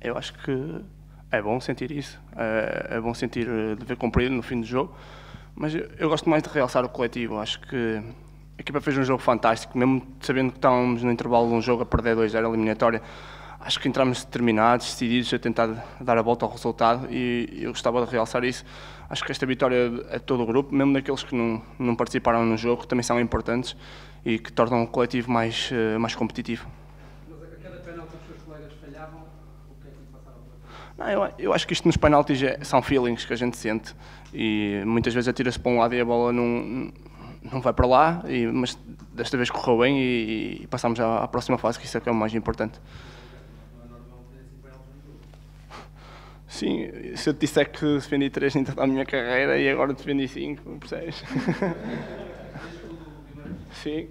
Eu acho que é bom sentir isso, é, é bom sentir eh, dever cumprido no fim do jogo, mas eu, eu gosto mais de realçar o coletivo. Acho que a equipa fez um jogo fantástico, mesmo sabendo que estávamos no intervalo de um jogo a perder 2-0 eliminatória. Acho que entramos determinados, decididos a tentar dar a volta ao resultado e eu gostava de realçar isso. Acho que esta vitória é de todo o grupo, mesmo daqueles que não, não participaram no jogo, também são importantes e que tornam o coletivo mais, eh, mais competitivo. Não, eu, eu, acho que isto nos penaltis é, são feelings que a gente sente e muitas vezes atira-se para um lado e a bola não, não vai para lá, e, mas desta vez correu bem e, e passamos à, à, próxima fase, que isso é que é o mais importante. Sim, se eu te disser que defendi 3 em toda a minha carreira e agora defendi 5, percebes? Sim.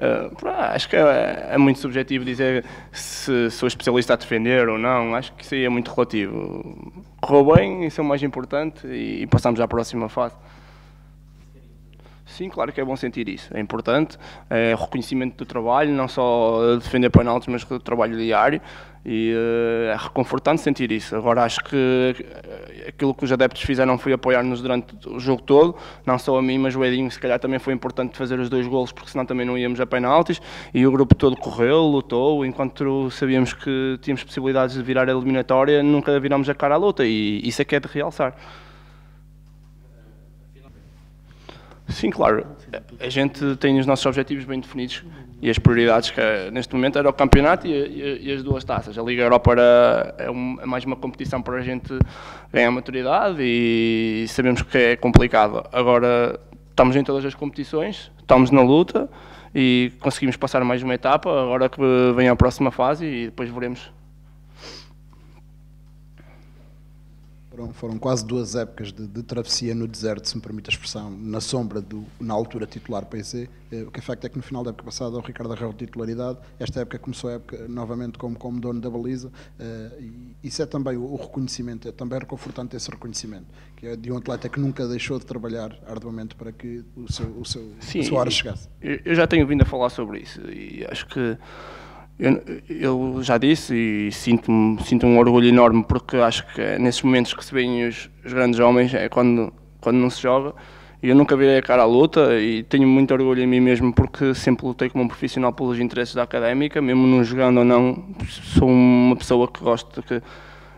Uh, acho que é, é, muito subjetivo dizer se sou especialista a defender ou não. Acho que isso aí é muito relativo. Correu bem, isso é o mais importante e, e passamos à próxima fase. Sim, claro que é bom sentir isso. É importante. É reconhecimento do trabalho, não só defender penaltis, mas do trabalho diário. E uh, é reconfortante sentir isso. Agora acho que eh, aquilo que os adeptos fizeram foi apoiar-nos durante o jogo todo, não só a mim, mas o Edinho, se calhar também foi importante fazer os dois golos, porque senão também não íamos a penaltis. E o grupo todo correu, lutou, enquanto sabíamos que tínhamos possibilidades de virar a eliminatória, nunca virámos a cara à luta. E isso é que é de realçar. Sim, claro. A gente tem os nossos objetivos bem definidos e as prioridades que neste momento era o campeonato e, e, e as duas taças. A Liga Europa era, é, um, é, mais uma competição para a gente ganhar maturidade e sabemos que é complicado. Agora estamos em todas as competições, estamos na luta e conseguimos passar mais uma etapa. Agora que vem a próxima fase e depois veremos Foram, foram quase duas épocas de, de, travessia no deserto, se me permite a expressão, na sombra do, na altura, titular PC. Eh, o que é facto é que no final da época passada o Ricardo arreu titularidade, esta época começou a época novamente como, como dono da baliza, eh, e isso é também o, o, reconhecimento, é também reconfortante esse reconhecimento, que é de um atleta que nunca deixou de trabalhar arduamente para que o seu, o seu, Sim, a sua hora chegasse. Eu já tenho vindo a falar sobre isso, e acho que eu, eu, já disse e sinto-me sinto um orgulho enorme porque acho que nesses momentos que se veem os, os, grandes homens é quando, quando não se joga eu nunca virei a cara à luta e tenho muito orgulho em mim mesmo porque sempre lutei como um profissional pelos interesses da académica, mesmo não jogando ou não, sou uma pessoa que gosta de,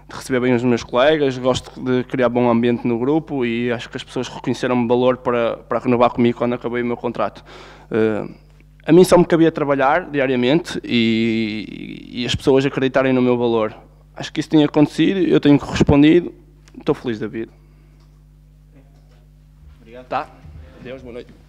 receber bem os meus colegas, gosto de criar bom ambiente no grupo e acho que as pessoas reconheceram-me valor para, para renovar comigo quando acabei o meu contrato. A mim só me cabia trabalhar diariamente e, e, as pessoas acreditarem no meu valor. Acho que isso tem acontecido, eu tenho correspondido, estou feliz da vida. Obrigado. Tá? Deus, boa noite.